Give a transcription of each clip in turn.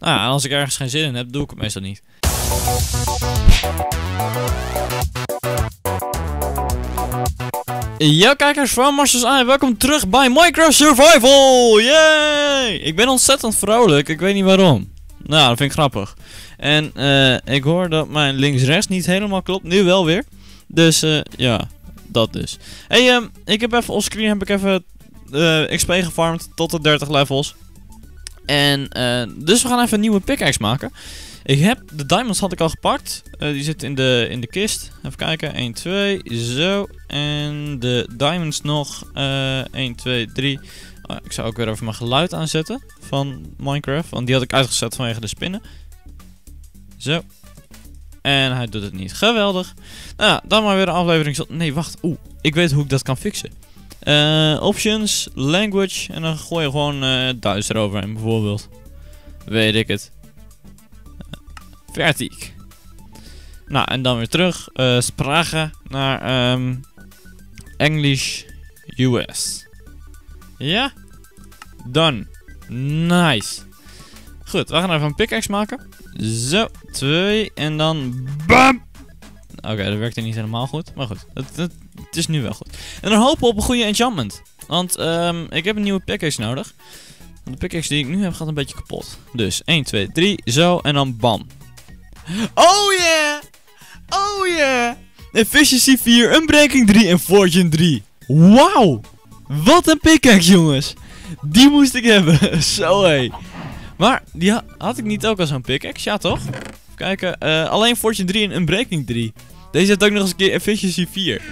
Nou ja, als ik ergens geen zin in heb, doe ik het meestal niet. Yo kijkers van Masters Eye, welkom terug bij Minecraft Survival! Yay! Ik ben ontzettend vrolijk, ik weet niet waarom. Nou, dat vind ik grappig. En eh, ik hoor dat mijn links-rechts niet helemaal klopt, nu wel weer. Dus eh, ja, dat dus. Hey, ehm, ik heb even offscreen heb ik even eh, XP gefarmd tot de 30 levels. En eh, dus we gaan even een nieuwe pickaxe maken. Ik heb de diamonds had ik al gepakt. Eh, die zitten in de, in de kist. Even kijken. 1, 2. Zo. En de diamonds nog. eh 1, 2, 3. Oh, ik zou ook weer even mijn geluid aanzetten van Minecraft. Want die had ik uitgezet vanwege de spinnen. Zo. En hij doet het niet. Geweldig. Nou dan maar weer een aflevering. Nee, wacht. Oeh, ik weet hoe ik dat kan fixen. Eh, options, language. En dan gooi je gewoon eh Duits eroverheen bijvoorbeeld. Weet ik het. Vertiek. Nou, en dan weer terug. eh sprache naar ehm English US. Ja? Done. Nice. Goed, we gaan even een pickaxe maken. Zo, twee en dan BAM! Oké, dat werkte niet helemaal goed. Maar goed, het, het, het is nu wel goed. En dan hopen we op een goede enchantment. Want ehm, ik heb een nieuwe pickaxe nodig. Want de pickaxe die ik nu heb gaat een beetje kapot. Dus 1, 2, 3, zo en dan bam. Oh yeah! Oh yeah! Efficiency 4, Unbreaking 3 en Fortune 3. Wauw! Wat een pickaxe jongens! Die moest ik hebben. zo hé. Maar die ha- had ik niet ook al zo'n pickaxe? Ja toch? Kijken. eh, alleen Fortune 3 en Unbreaking 3. Deze heeft ook nog eens een keer Efficiency 4.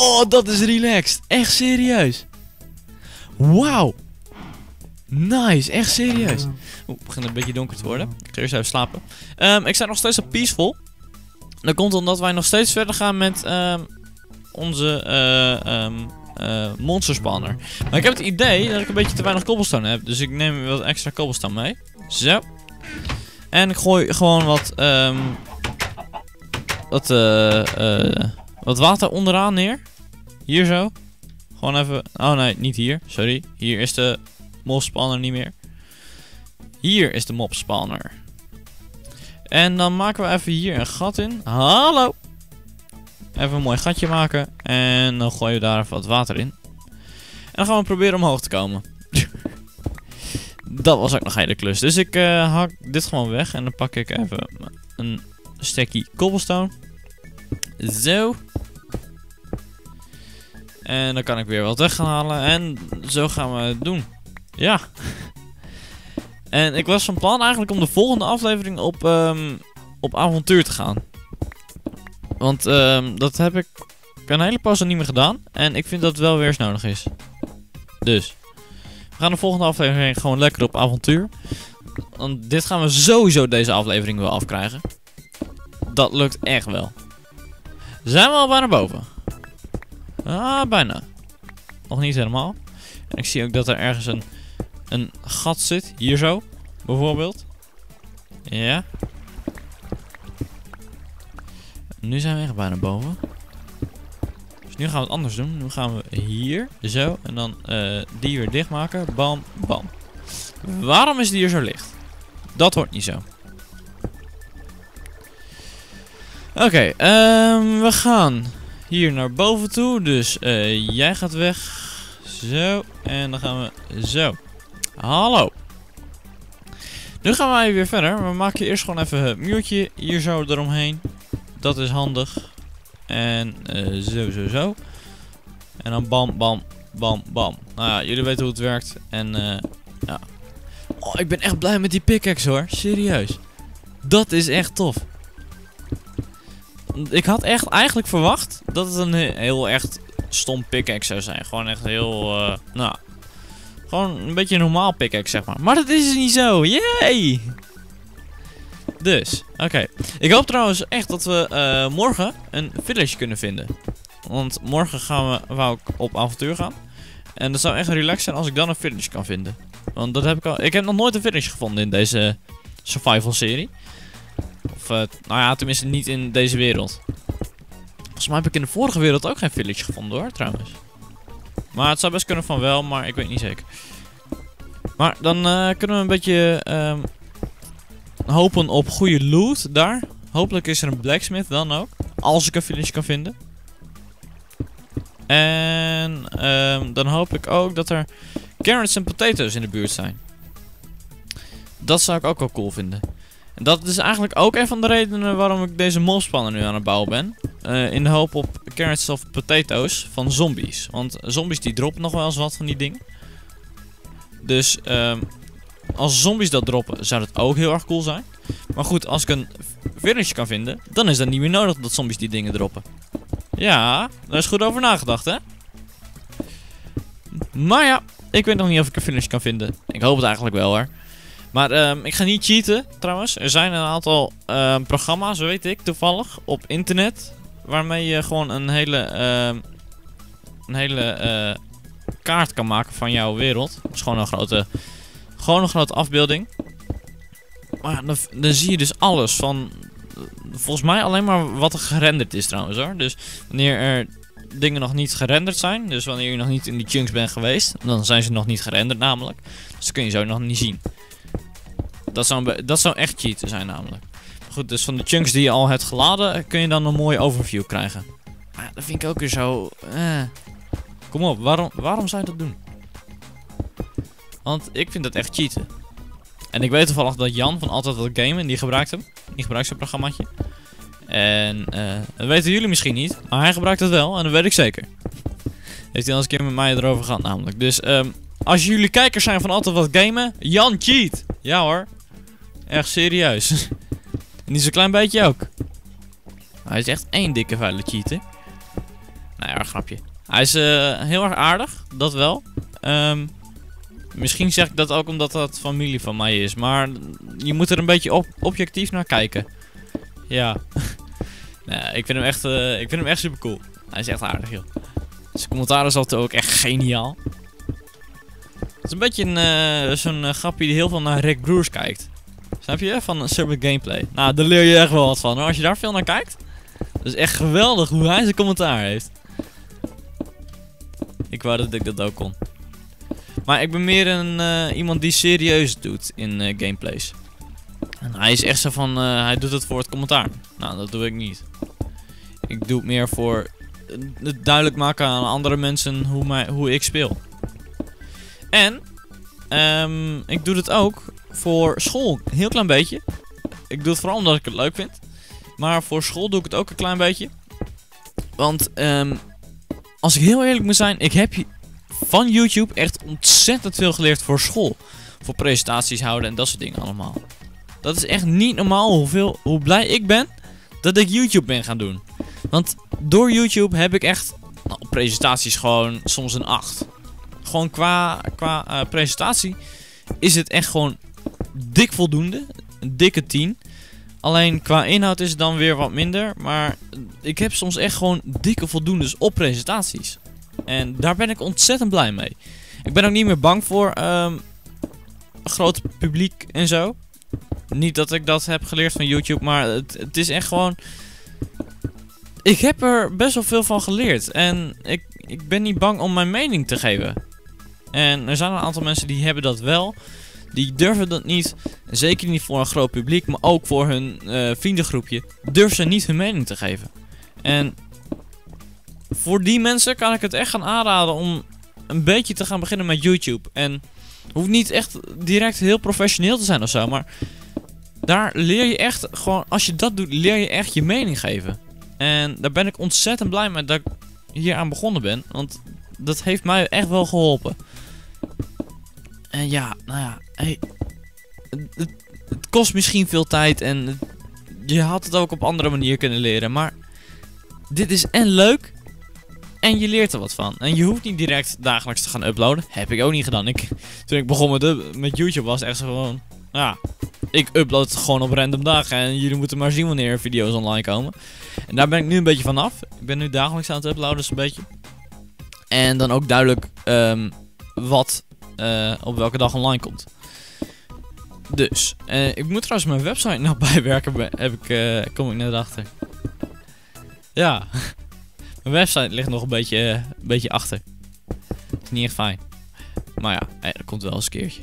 Oh, dat is relaxed. Echt serieus. Wauw. Nice, echt serieus. Oeh, het begint een beetje donker te worden. Ik ga eerst even slapen. Ehm, ik sta nog steeds op Peaceful. Dat komt omdat wij nog steeds verder gaan met ehm, onze ehm, eh, monster spawner. Maar ik heb het idee dat ik een beetje te weinig cobblestone heb. Dus ik neem wat extra cobblestone mee. Zo. En ik gooi gewoon wat, wat, eh, eh, wat water onderaan neer. Hier zo. Gewoon even. Oh nee, niet hier. Sorry. Hier is de mob spawner niet meer. Hier is de mob spawner. En dan maken we even hier een gat in. Hallo. Even een mooi gatje maken. En dan gooien we daar even wat water in. En dan gaan we proberen omhoog te komen. Dat was ook nog hele klus. Dus ik eh, hak dit gewoon weg. En dan pak ik even een stekje cobblestone. Zo. En dan kan ik weer wat weg gaan halen. En zo gaan we het doen. Ja. En ik was van plan eigenlijk om de volgende aflevering op, ehm, op avontuur te gaan. Want ehm, dat heb ik een hele pas al niet meer gedaan. En ik vind dat het wel weer eens nodig is. Dus. We gaan de volgende aflevering gewoon lekker op avontuur. Want dit gaan we sowieso deze aflevering wel afkrijgen. Dat lukt echt wel. Zijn we al bijna boven? Ah, bijna. Nog niet helemaal. En ik zie ook dat er ergens een, een gat zit. Hier zo, bijvoorbeeld. Ja. Nu zijn we echt bijna boven. Dus nu gaan we het anders doen. Nu gaan we hier, zo. En dan eh, die weer dichtmaken. Bam, bam. Waarom is die hier zo licht? Dat hoort niet zo. Oké, ehm, we gaan hier naar boven toe. Dus eh, jij gaat weg. Zo. En dan gaan we zo. Hallo. Nu gaan wij weer verder. We maken eerst gewoon even het muurtje hier zo eromheen. Dat is handig. En eh, zo, zo, zo. En dan bam, bam, bam, bam. Nou ja, jullie weten hoe het werkt. En eh, ja. Oh, ik ben echt blij met die pickaxe hoor. Serieus. Dat is echt tof. Ik had echt eigenlijk verwacht dat het een he- heel echt stom pickaxe zou zijn. Gewoon echt heel, eh, nou, gewoon een beetje een normaal pickaxe zeg maar. Maar dat is niet zo. Yay! Dus, oké. Ik hoop trouwens echt dat we eh, morgen een village kunnen vinden. Want morgen gaan we, wou ik op avontuur gaan. En dat zou echt relaxed zijn als ik dan een village kan vinden. Want dat heb ik al. Ik heb nog nooit een village gevonden in deze survival serie. Eh, nou ja, tenminste niet in deze wereld. Volgens mij heb ik in de vorige wereld ook geen village gevonden hoor, trouwens. Maar het zou best kunnen van wel, maar ik weet niet zeker. Maar dan eh, kunnen we een beetje ehm, hopen op goede loot daar. Hopelijk is er een blacksmith dan ook. Als ik een village kan vinden. En ehm, dan hoop ik ook dat er carrots en potatoes in de buurt zijn. Dat zou ik ook wel cool vinden. Dat is eigenlijk ook een van de redenen waarom ik deze mobspanner nu aan het bouwen ben. Eh, in de hoop op carrots of potatoes van zombies. Want zombies die droppen nog wel eens wat van die dingen. Dus ehm, als zombies dat droppen, zou dat ook heel erg cool zijn. Maar goed, als ik een village kan vinden, dan is dat niet meer nodig dat zombies die dingen droppen. Ja, daar is goed over nagedacht, hè? Maar ja, ik weet nog niet of ik een village kan vinden. Ik hoop het eigenlijk wel, hoor. Maar ehm, ik ga niet cheaten, trouwens. Er zijn een aantal ehm, programma's, weet ik, toevallig, op internet. Waarmee je gewoon een hele, ehm, een hele eh, kaart kan maken van jouw wereld. Het is gewoon een grote, gewoon een grote afbeelding. Maar dan, dan zie je dus alles van... Volgens mij alleen maar wat er gerenderd is trouwens hoor. Dus wanneer er dingen nog niet gerenderd zijn. Dus wanneer je nog niet in die chunks bent geweest. Dan zijn ze nog niet gerenderd namelijk. Dus dat kun je zo nog niet zien. Dat zou, dat zou echt cheaten zijn namelijk. Goed, dus van de chunks die je al hebt geladen, kun je dan een mooie overview krijgen. Maar ja, dat vind ik ook weer zo... Eh. Kom op, waarom, waarom zou je dat doen? Want ik vind dat echt cheaten. En ik weet toevallig dat Jan van Altijd Wat Gamen, die gebruikt hem. Die gebruikt zijn programmaatje. En eh, dat weten jullie misschien niet, maar hij gebruikt het wel en dat weet ik zeker. Heeft hij al eens een keer met mij erover gehad namelijk. Dus ehm, als jullie kijkers zijn van Altijd Wat Gamen, Jan cheat! Ja hoor. Echt serieus. niet zo'n klein beetje ook. Hij is echt één dikke vuile cheater. Nou ja, grapje. Hij is eh, heel erg aardig, dat wel. Ehm, misschien zeg ik dat ook omdat dat familie van mij is. Maar je moet er een beetje op objectief naar kijken. Ja. ik vind hem echt, eh, ik vind hem echt super cool. Hij is echt aardig, joh. Zijn commentaar is altijd ook echt geniaal. Het is een beetje eh, zo'n grapje die heel veel naar Rick Broers kijkt. Snap je? Van Surbit Gameplay. Nou, daar leer je echt wel wat van. hoor. Als je daar veel naar kijkt. Dat is echt geweldig hoe hij zijn commentaar heeft. Ik wou dat ik dat ook kon. Maar ik ben meer een, eh, iemand die serieus doet in eh, gameplays. En hij is echt zo van, eh, hij doet het voor het commentaar. Nou, dat doe ik niet. Ik doe het meer voor het duidelijk maken aan andere mensen hoe, mij, hoe ik speel. En ehm, ik doe het ook voor school, een heel klein beetje. Ik doe het vooral omdat ik het leuk vind. Maar voor school doe ik het ook een klein beetje. Want ehm, als ik heel eerlijk moet zijn, ik heb van YouTube echt ontzettend veel geleerd voor school. Voor presentaties houden en dat soort dingen allemaal. Dat is echt niet normaal hoeveel, hoe blij ik ben dat ik YouTube ben gaan doen. Want door YouTube heb ik echt nou, presentaties gewoon soms een 8. Gewoon qua, qua eh, presentatie is het echt gewoon dik voldoende. Een dikke 10. Alleen qua inhoud is het dan weer wat minder. Maar ik heb soms echt gewoon dikke voldoendes op presentaties. En daar ben ik ontzettend blij mee. Ik ben ook niet meer bang voor ehm, groot publiek en zo. Niet dat ik dat heb geleerd van YouTube, maar het, het is echt gewoon. Ik heb er best wel veel van geleerd. En ik, ik ben niet bang om mijn mening te geven. En er zijn een aantal mensen die hebben dat wel. Die durven dat niet. Zeker niet voor een groot publiek, maar ook voor hun eh, vriendengroepje. Durven ze niet hun mening te geven. En voor die mensen kan ik het echt gaan aanraden om een beetje te gaan beginnen met YouTube. En hoeft niet echt direct heel professioneel te zijn of zo, maar daar leer je echt gewoon, als je dat doet, leer je echt je mening geven. En daar ben ik ontzettend blij mee dat ik hier aan begonnen ben, want dat heeft mij echt wel geholpen. En ja, nou ja, het, kost misschien veel tijd en je had het ook op andere manier kunnen leren, maar dit is en leuk en je leert er wat van. En je hoeft niet direct dagelijks te gaan uploaden. Heb ik ook niet gedaan. Ik, toen ik begon met, met YouTube was echt gewoon... Ja, ik upload gewoon op random dagen. En jullie moeten maar zien wanneer er video's online komen. En daar ben ik nu een beetje vanaf. Ik ben nu dagelijks aan het uploaden, zo'n beetje. En dan ook duidelijk ehm, wat eh, op welke dag online komt. Dus, eh, ik moet trouwens mijn website nog bijwerken. Heb ik, eh, kom ik net achter. Ja, mijn website ligt nog een beetje, eh, een beetje achter. is niet echt fijn. Maar ja, dat komt wel eens een keertje.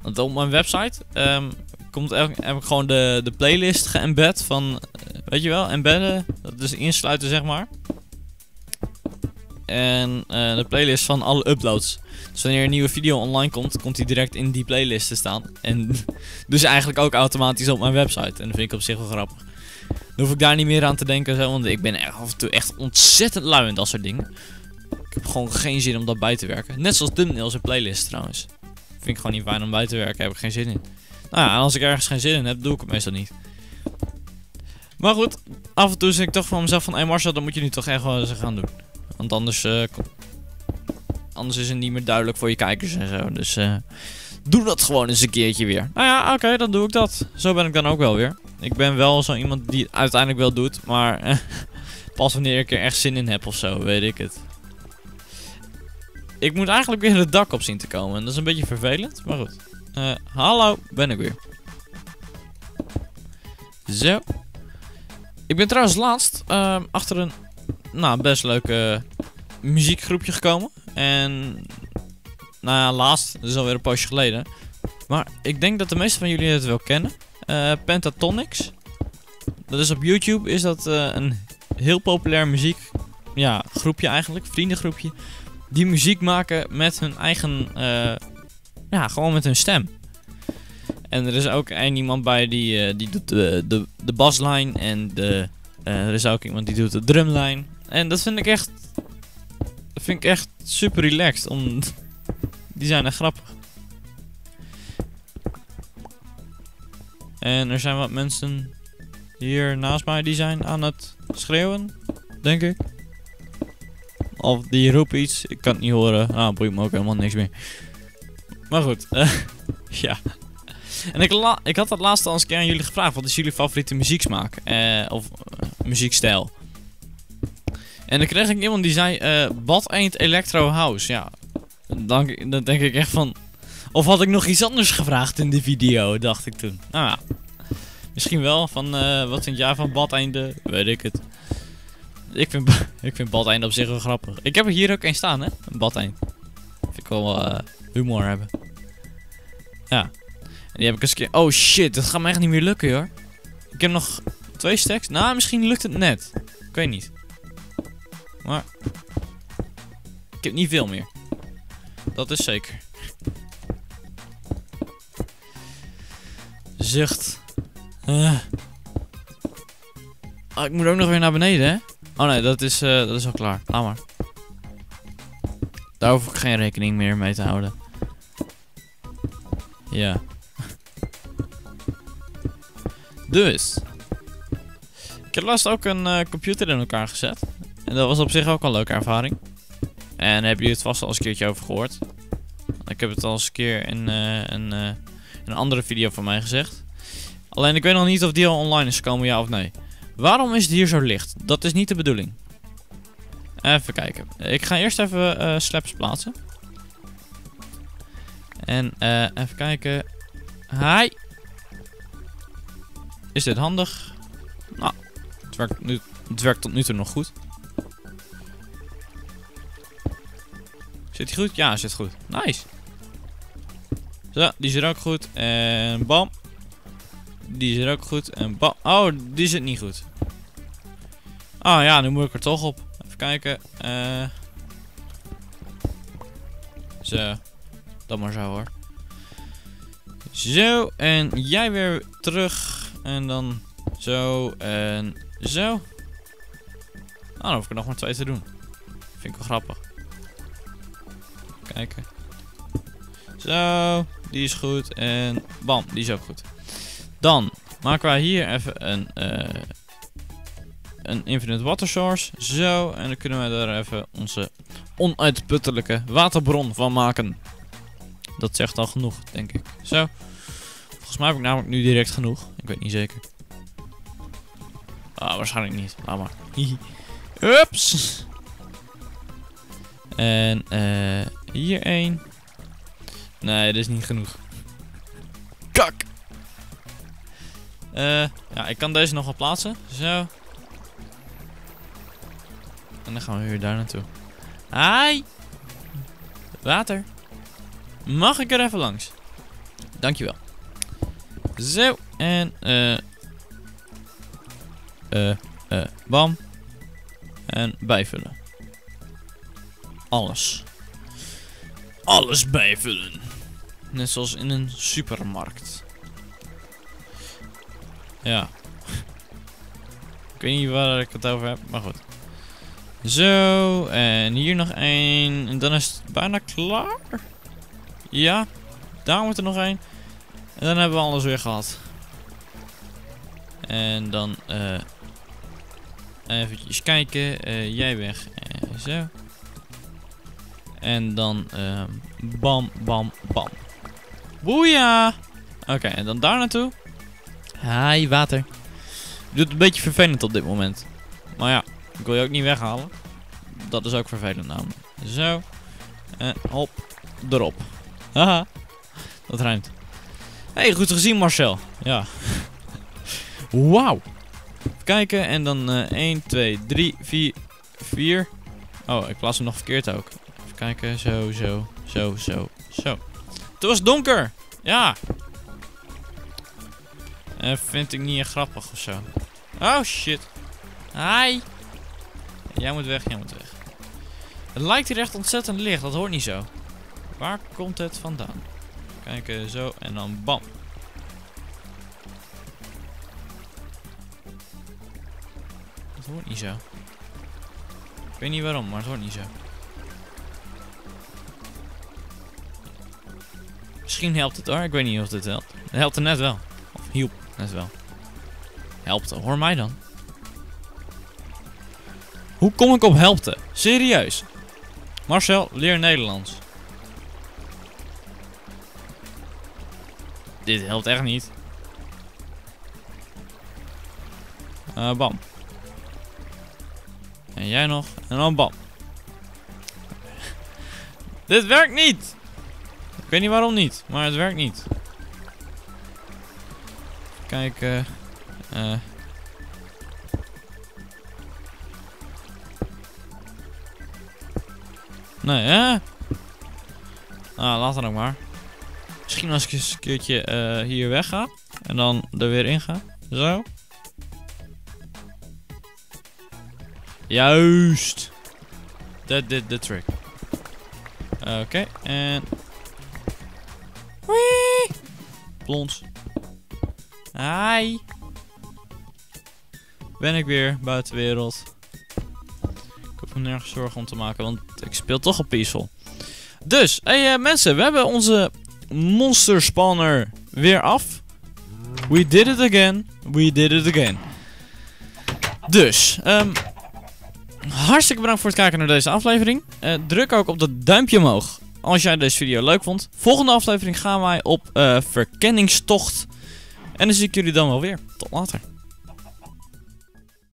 Want op mijn website ehm, komt heb ik gewoon de, de playlist geëmbed van, weet je wel, embedden, dat is insluiten zeg maar. En eh, de playlist van alle uploads. Dus wanneer een nieuwe video online komt, komt die direct in die playlist te staan. En dus eigenlijk ook automatisch op mijn website. En dat vind ik op zich wel grappig. Dan hoef ik daar niet meer aan te denken, zo, want ik ben af en toe echt ontzettend lui in dat soort dingen. Ik heb gewoon geen zin om dat bij te werken. Net zoals thumbnails en playlists trouwens. Vind ik gewoon niet fijn om bij te werken, heb ik geen zin in. Nou ja, als ik ergens geen zin in heb, doe ik het meestal niet. Maar goed, af en toe zeg ik toch van mezelf van... Hé hey Marcel, dan moet je nu toch echt wel eens gaan doen. Want anders... eh, anders is het niet meer duidelijk voor je kijkers en zo. Dus eh, doe dat gewoon eens een keertje weer. Nou ja, oké, dan doe ik dat. Zo ben ik dan ook wel weer. Ik ben wel zo iemand die het uiteindelijk wel doet. Maar eh, pas wanneer ik er echt zin in heb of zo, weet ik het. Ik moet eigenlijk weer het dak op zien te komen. En dat is een beetje vervelend, maar goed. Hallo, ben ik weer. Zo. Ik ben trouwens laatst ehm, achter een nou, best leuk eh, muziekgroepje gekomen. En nou ja, laatst, dat is alweer een poosje geleden. Maar ik denk dat de meeste van jullie het wel kennen. Eh, Pentatonics. Dat is op YouTube, is dat eh, een heel populair muziek ja, groepje eigenlijk, vriendengroepje. Die muziek maken met hun eigen, ja, gewoon met hun stem. En er is ook één iemand bij die, die doet de, de, de baslijn en de, er is ook iemand die doet de drumlijn. En dat vind ik echt, dat vind ik echt super relaxed, om, die zijn echt grappig. En er zijn wat mensen hier naast mij die zijn aan het schreeuwen, denk ik. Of die roepen iets, ik kan het niet horen. Ah, boeit me ook helemaal niks meer. Maar goed, eh, ja. En ik, ik had dat laatst al eens een keer aan jullie gevraagd. Wat is jullie favoriete muzieksmaak? Eh, of eh, muziekstijl? En dan kreeg ik iemand die zei... eh Bad Eend Electro House. Ja, dan, dan denk ik echt van... Of had ik nog iets anders gevraagd in de video, dacht ik toen. Nou ja. Misschien wel van... eh, wat vind jij van Bad Eenden? Weet ik het. Ik vind, ik vind Bad Eend op zich wel grappig. Ik heb er hier ook een staan, hè? Een Bad Eend. Vind ik wel eh, humor hebben. Ja. En die heb ik eens een keer... Oh shit, dat gaat me echt niet meer lukken hoor. Ik heb nog twee stacks. Nou, misschien lukt het net. Ik weet niet. Maar... Ik heb niet veel meer. Dat is zeker. Zucht. Ah, ik moet ook nog weer naar beneden, hè? Oh nee, dat is, eh, dat is al klaar. Laat maar. Daar hoef ik geen rekening meer mee te houden. Ja. Dus. Heb laatst ook een eh, computer in elkaar gezet. En dat was op zich ook een leuke ervaring. En heb je het vast al eens een keertje over gehoord. Ik heb het al eens een keer in eh, een, eh, een andere video van mij gezegd. Alleen ik weet nog niet of die al online is gekomen, ja of nee. Waarom is het hier zo licht? Dat is niet de bedoeling. Even kijken. Ik ga eerst even slaps plaatsen. En even kijken. Hi. Is dit handig? Nou, het werkt, nu, het werkt tot nu toe nog goed. Zit hij goed? Ja, zit goed. Nice. Zo, die zit ook goed. En bam. Die zit ook goed. En bam. Oh, die zit niet goed. Ah ja, nu moet ik er toch op. Even kijken. eh zo. Dat maar zo hoor. Zo. En jij weer terug. En dan zo. En zo. Nou, dan hoef ik er nog maar twee te doen. Vind ik wel grappig. Kijken. Zo. Die is goed. En bam. Die is ook goed. Dan maken wij hier even een, eh, een infinite water source. Zo. En dan kunnen we daar even onze onuitputtelijke waterbron van maken. Dat zegt al genoeg, denk ik. Zo. Volgens mij heb ik namelijk nu direct genoeg. Ik weet niet zeker. Ah, waarschijnlijk niet. Laat maar. Ups. En eh hier één. Nee, dat is niet genoeg. Kak. Eh, ja, ik kan deze nog wel plaatsen. Zo. En dan gaan we weer daar naartoe. Hi. Water. Mag ik er even langs? Dankjewel. Zo, en eh... eh, eh, bam. En bijvullen. Alles. Alles bijvullen. Net zoals in een supermarkt. Ja. ik weet niet waar ik het over heb, maar goed. Zo, en hier nog één. En dan is het bijna klaar. Ja, daar moet er nog één. En dan hebben we alles weer gehad. En dan eh eventjes kijken. eh, jij weg. en zo. En dan ehm, bam, bam, bam. Boeia! Oké, en dan daar naartoe. Hi, water. Doet een beetje vervelend op dit moment. Maar ja, ik wil je ook niet weghalen. Dat is ook vervelend namelijk. Zo. En hop. Erop. Haha. Dat ruimt. hey, goed gezien Marcel. Ja. Wauw. Even kijken. En dan eh 1, 2, 3, 4, 4. Oh, ik las hem nog verkeerd ook. Even kijken. Zo, zo, zo, zo, zo. Het was donker. Ja. Eh, vind ik niet grappig of zo. Oh shit. Hi. Jij moet weg, jij moet weg. Het lijkt hier echt ontzettend licht, dat hoort niet zo. Waar komt het vandaan? Kijken, zo en dan bam. Hoort niet zo. Ik weet niet waarom, maar het hoort niet zo. Misschien helpt het hoor, ik weet niet of dit helpt. Het helpt er net wel. Of hielp net wel. Helpte, hoor mij dan. Hoe kom ik op helpte? Serieus. Marcel, leer Nederlands. Dit helpt echt niet. Eh, bam. En jij nog. En dan bam. Dit werkt niet. Ik weet niet waarom niet, maar het werkt niet. Kijken. eh Nee, hè? Ah, laat dan ook maar. Misschien als ik eens een keertje eh, hier weg ga. En dan er weer in ga. Zo. Juist. That did the trick. Oké, en... Wee! Plons. Hi. Ben ik weer buiten de wereld. Ik hoef me nergens zorgen om te maken, want ik speel toch op Peaceful. Dus, hey eh, mensen, we hebben onze monster spawner weer af. We did it again. We did it again. Dus, ehm, hartstikke bedankt voor het kijken naar deze aflevering. Eh, druk ook op dat duimpje omhoog als jij deze video leuk vond. Volgende aflevering gaan wij op eh, verkenningstocht. En dan zie ik jullie dan wel weer. Tot later.